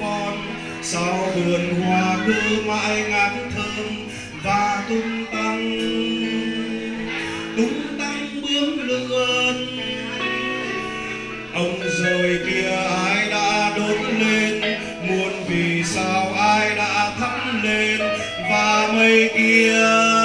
vòn sau vườn hoa cứ mãi ngát thơm và tung tăng tung tăng bướm lượn. Ông rồi kia ai đã đốt lên, muôn vì sao ai đã thắp lên và mây kia